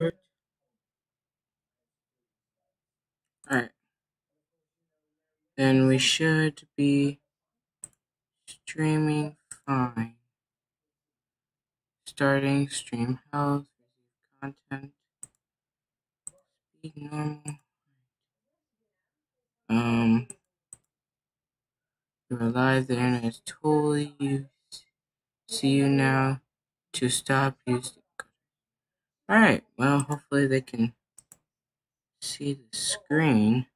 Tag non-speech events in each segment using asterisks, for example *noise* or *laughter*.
Alright. Then we should be streaming fine. Starting stream health, content, speed normal. Um, you're alive, the internet is totally used. See you now to stop using. Alright, well, hopefully they can see the screen.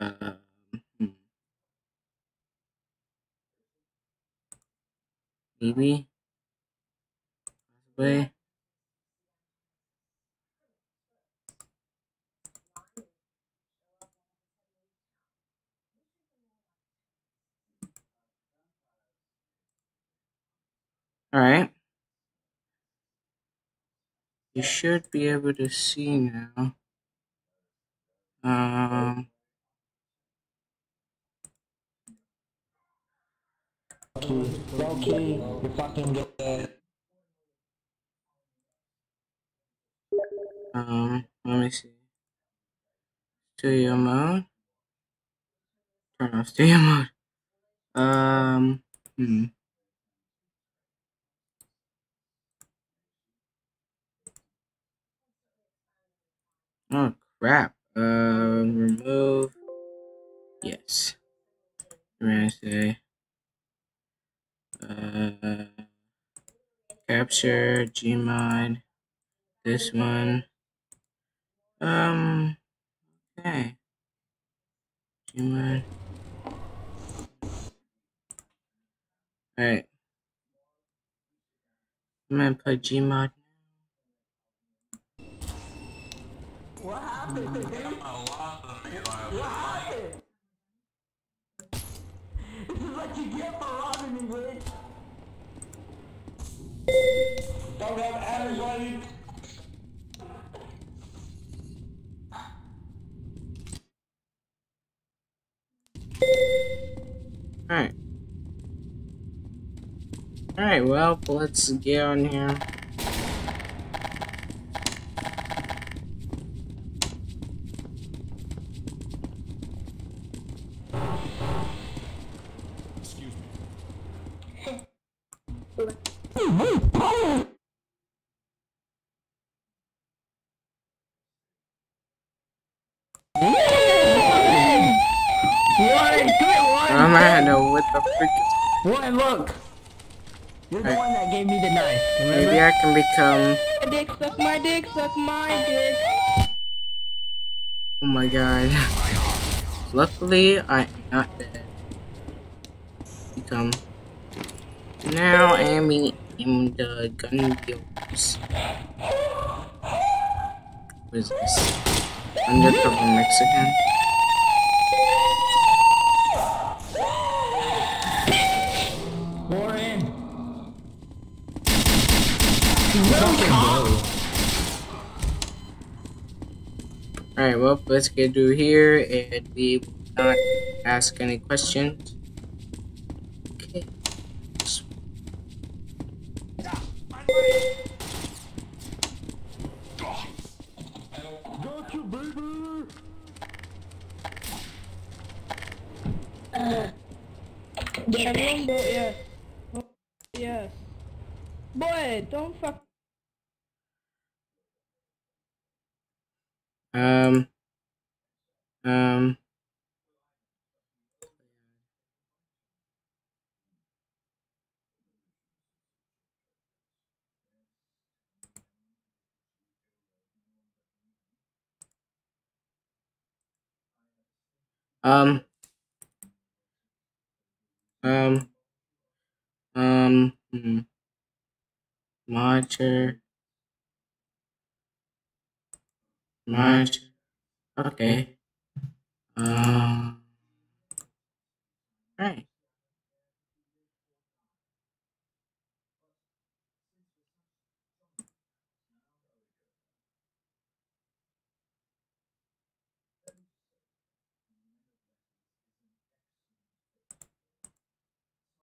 Hmm. maybe. Possibly. Alright. You should be able to see now. Um, you fucking gay. um, let me see. Studio mode. Turn off studio mode. Um, hmm. Oh crap. Um, remove. Yes. Gonna say. Uh, capture Gmod. This one. Um. Okay. Gmod. Alright. I'm gonna put Gmod. What happened? *laughs* what happened? This is what you get for robbing me, bitch. Don't have everybody. Alright. Alright, well, let's get on here. One, quit I'm gonna know what the one. One, look. You're the one that gave me the knife. Maybe I can become. My dick, suck my dick, suck my dick. Oh my god. Luckily, I'm not dead. Become. Now I am in the gun dealers. What is this? Undercover Mexican? Alright, well, let's get through here and we will not ask any questions. Okay. Got you, baby. Everyone vote yes. Vote yes. Boy, don't fuck. Um. Um. Um. Um. Um. Hmm. Marcher. March. Okay. Um. Right.